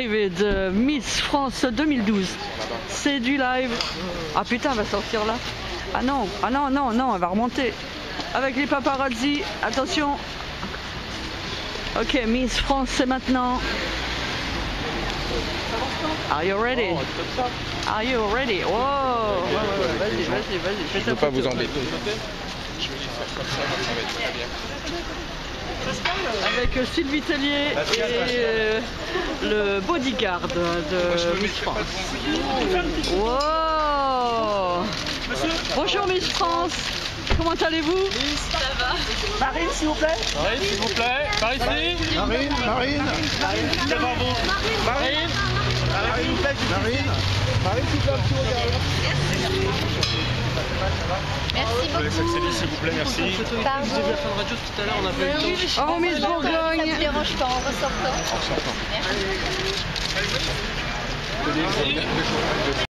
Live de Miss France 2012. C'est du live. Ah putain, elle va sortir là. Ah non, ah non, non, non, elle va remonter. Avec les paparazzi, attention. Ok, Miss France, c'est maintenant. Are you ready? Are you ready? Oh, ouais, vas-y, vas-y, vas-y. fais Je ne pas vous embêter. Avec euh, Sylvie Tellier et euh, le bodyguard de Miss France. Wow Bonjour Miss France, comment allez-vous Marine, s'il vous plaît. Marine, s'il vous plaît. Par ici. Marine, Marine. Devant vous. Marine. Marine, s'il vous plaît. Marine. Marine, s'il vous plaît, un petit regard. Merci beaucoup. s'il vous plaît, merci. Pardon. radio tout à l'heure, on a pas eu le temps. Oh Miss Ça Bourgogne ne dérange pas en ressortant. En sortant. Merci.